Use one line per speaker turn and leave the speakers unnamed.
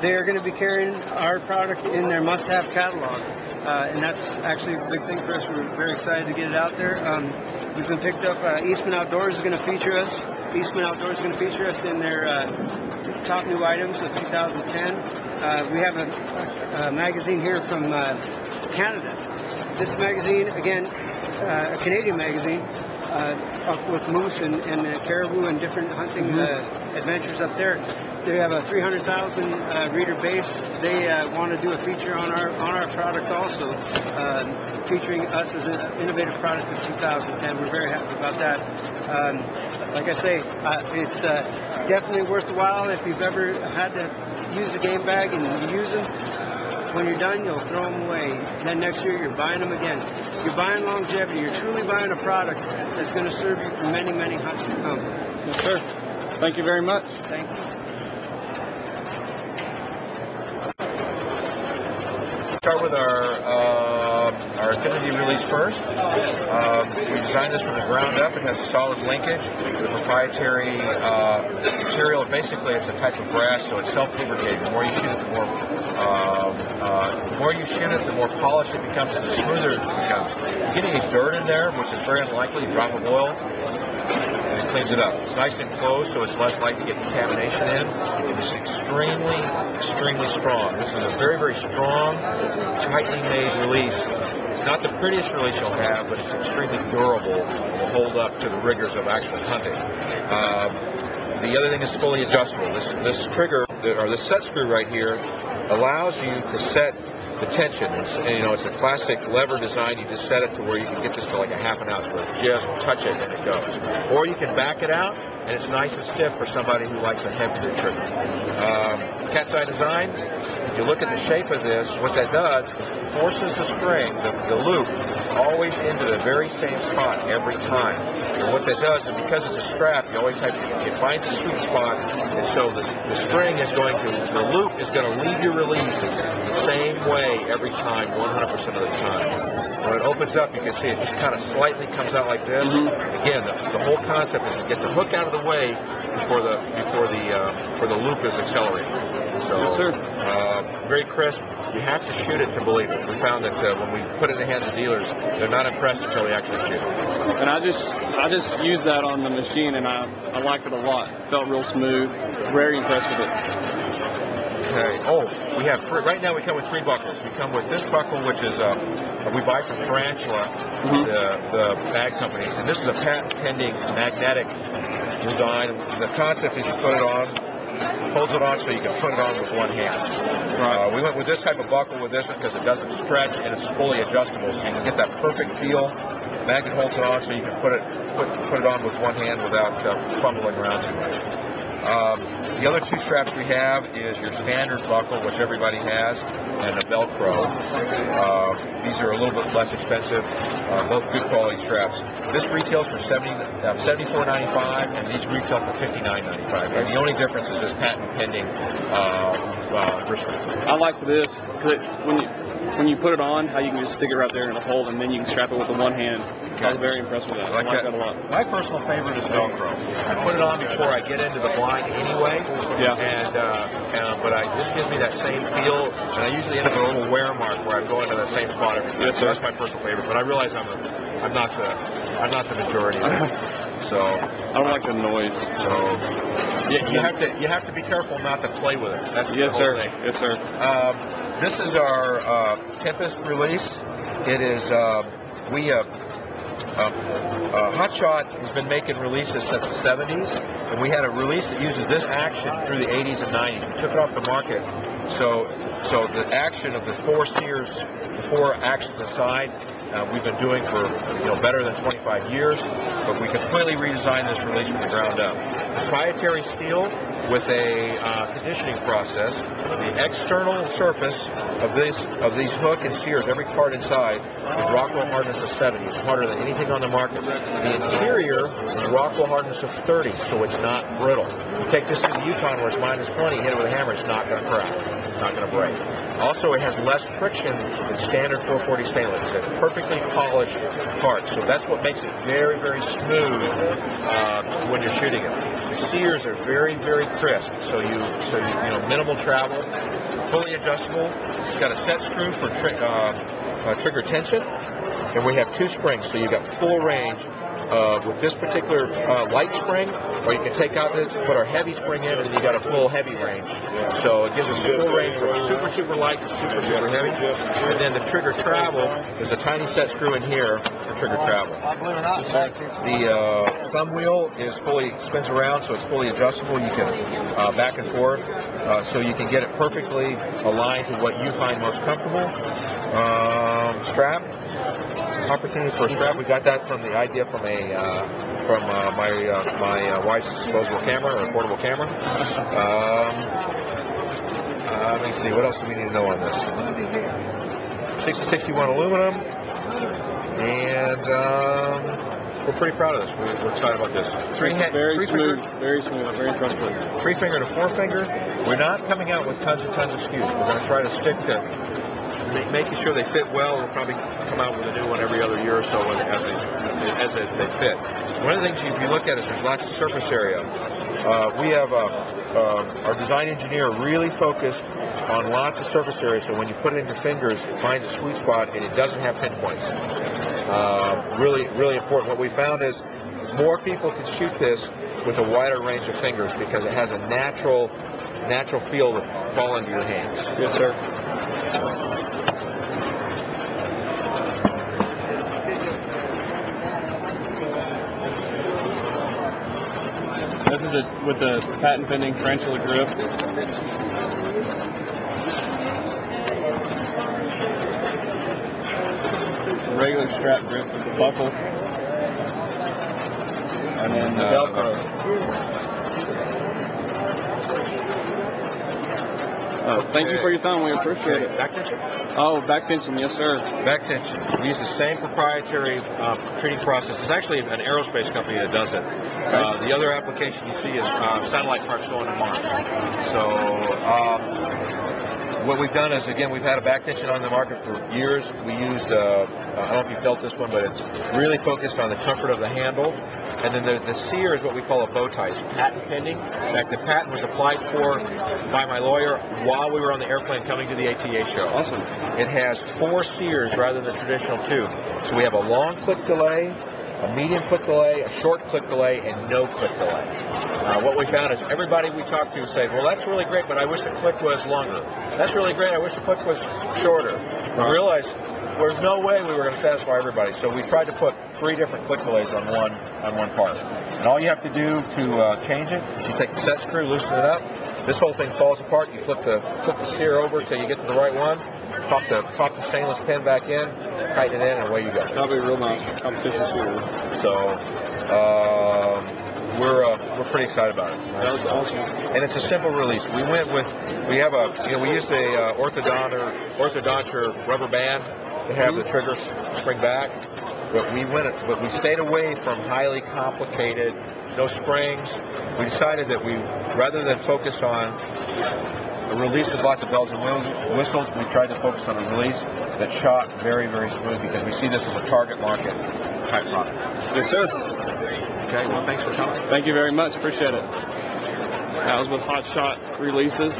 they're going to be carrying our product in their must-have catalog. Uh, and that's actually a big thing for us. We're very excited to get it out there. Um, we've been picked up. Uh, Eastman Outdoors is going to feature us. Eastman Outdoors is going to feature us in their uh, top new items of 2010. Uh, we have a, a, magazine here from uh, Canada. This magazine, again, uh, a Canadian magazine, uh, with moose and, and uh, caribou and different hunting mm-hmm. uh, adventures up there. They have a 300,000 uh, reader base. They uh, want to do a feature on our on our product also, uh, featuring us as an innovative product of 2010. We're very happy about that. Um, like I say, it's definitely worthwhile if you've ever had to use a game bag and you use them when you're done, you'll throw them away. Then next year, you're buying them again. You're buying longevity. You're truly buying a product that's going to serve you for many, many hunts to come.
Yes, sir. Thank you very much.
Thank you.
Start with our uh, our be released first. Um, we designed this from the ground up. It has a solid linkage. The proprietary uh, material, basically, it's a type of brass, so it's self-lubricating. The more you shoot it, the more um, uh, the more you shoot it, the more polished it becomes, and the smoother it becomes. You Getting any dirt in there, which is very unlikely, drop of oil, and it cleans it up. It's nice and closed, so it's less likely to get contamination in. It is extremely, extremely strong. This is a very, very strong, tightly made release. It's not the prettiest release you'll have, but it's extremely durable and will hold up to the rigors of actual hunting. Um, the other thing is fully adjustable. This, this trigger, or this set screw right here, allows you to set the tension. It's, you know, it's a classic lever design. You just set it to where you can get this to like a half an ounce, where just touch it and it goes. Or you can back it out, and it's nice and stiff for somebody who likes a heavier trigger. Um, cat's eye design. If you look at the shape of this, what that does forces the string, the, the loop, always into the very same spot every time. And what that does, and because it's a strap, you always have to, it finds a sweet spot, and so the, the string is going to, the loop is going to leave your release the same way every time, 100% of the time. When it opens up, you can see it just kind of slightly comes out like this. Mm-hmm. Again, the, the, whole concept is to get the hook out of the way before the before the uh, before the loop is accelerated. So,
yes, sir.
Uh, very crisp. You have to shoot it to believe it. We found that uh, when we put it in the hands of dealers, they're not impressed until they actually shoot it.
And I just I just used that on the machine, and I I liked it a lot. Felt real smooth. Very impressed with it.
Okay. Oh, we have three, right now we come with three buckles. We come with this buckle, which is uh, we buy from Tarantula, mm-hmm. the, the bag company, and this is a patent pending magnetic design. The concept is you put it on, holds it on so you can put it on with one hand. Right. Uh, we went with this type of buckle with this one because it doesn't stretch and it's fully adjustable, so you can get that perfect feel. Magnet holds it on so you can put it put, put it on with one hand without uh, fumbling around too much. Um, the other two straps we have is your standard buckle, which everybody has, and a Velcro. Uh, these are a little bit less expensive, uh, both good quality straps. This retails for 70, uh, $74.95, and these retail for $59.95. And the only difference is this patent pending uh, uh.
I like this because when you when you put it on, how you can just stick it right there in a hole, and then you can strap it with the one hand. I was very impressed with that. I like, I like that. that. a lot.
My personal favorite is Velcro. I put it on before I get into the blind anyway.
Yeah.
And, uh, and but I this gives me that same feel, and I usually end up with a little wear mark where I'm going to the same spot every time. Yes, so that's my personal favorite. But I realize I'm a, I'm not the I'm not the majority. So
I don't like the noise.
So yeah, you have to you have to be careful not to play with it. That's
yes,
sir.
Thing. Yes, sir.
Um, this is our uh, Tempest release. It is, uh, we, uh, uh, uh, Hotshot has been making releases since the 70s, and we had a release that uses this action through the 80s and 90s. We took it off the market. So, so the action of the four sears, the four actions aside, uh, we've been doing for you know better than 25 years, but we completely redesigned this release from the ground up. Proprietary steel with a uh, conditioning process. The external surface of this of these hook and sears, every part inside, is Rockwell hardness of 70. It's harder than anything on the market. The interior is Rockwell hardness of 30, so it's not brittle. You take this to the Yukon where it's minus 20, hit it with a hammer, it's not going to crack. It's not going to break. Also, it has less friction than standard 440 stainless. It's a perfectly polished part, so that's what makes it very, very smooth uh, when you're shooting it. The sears are very, very crisp, so you, so you, you know, minimal travel, fully adjustable. It's got a set screw for tri- uh, uh, trigger tension, and we have two springs, so you've got full range uh, with this particular uh, light spring, or you can take out this, put our heavy spring in, and you got a full heavy range. So it gives us a full range from super, super light to super, super heavy. And then the trigger travel is a tiny set screw in here for trigger travel. The uh, thumb wheel is fully spins around, so it's fully adjustable. You can uh, back and forth, uh, so you can get it perfectly aligned to what you find most comfortable. Um, strap opportunity for a strap. We got that from the idea from a uh, from uh, my uh, my uh, wife's disposable camera or portable camera. Um, uh, let me see. What else do we need to know on this? 6061 aluminum, and um, we're pretty proud of this. We're, we're excited about this. Three,
very
three
smooth,
finger-
very smooth, very trustworthy.
three finger to four finger. We're not coming out with tons and tons of SKUs. We're going to try to stick to ma- making sure they fit well. We'll probably come out with a new one every other year or so as they, as they, they fit. One of the things if you look at is there's lots of surface area. Uh, we have our design engineer really focused on lots of surface area, so when you put it in your fingers, find a sweet spot, and it doesn't have pinch points. Uh, really, really important. What we found is more people can shoot this with a wider range of fingers because it has a natural, natural feel to fall into your hands.
Yes, sir. A, with the patent pending tarantula grip. Regular strap grip with the buckle. And then the
Uh,
Velcro. Uh, thank you for your time. We appreciate it.
Back tension?
Oh, back tension, yes, sir.
Back tension. We use the same proprietary uh, treating process. It's actually an aerospace company that does it. Uh, the other application you see is uh, satellite parts going to Mars. So um, what we've done is, again, we've had a back tension on the market for years. We used, uh, I don't know if you felt this one, but it's really focused on the comfort of the handle. And then the, the sear is what we call a bow tie. It's patent pending. In fact, the patent was applied for by my lawyer while we were on the airplane coming to the ATA show.
Awesome.
It has four sears rather than the traditional two. So we have a long click delay, a medium click delay, a short click delay, and no click delay. Uh, what we found is everybody we talked to said, well, that's really great, but I wish the click was longer. That's really great, I wish the click was shorter. We realized there's no way we were going to satisfy everybody, so we tried to put three different click delays on one on one part. And all you have to do to uh, change it is you take the set screw, loosen it up. This whole thing falls apart. You flip the flip the sear over until you get to the right one. Pop the pop the stainless pin back in, tighten it in, and away you go.
That'll be real nice. Competition.
So um, we're uh, we're pretty excited about it.
That was awesome.
And it's a simple release. We went with we have a you know we used a uh, orthodontor orthodonture rubber band to have the trigger s- spring back, but we went but we stayed away from highly complicated no springs. We decided that we rather than focus on a release with lots of bells and whistles, we tried to focus on a release that shot very very smooth because we see this as a target market type product.
Yes, sir.
Okay, well thanks for coming.
Thank you very much. Appreciate it. That was with Hot Shot releases.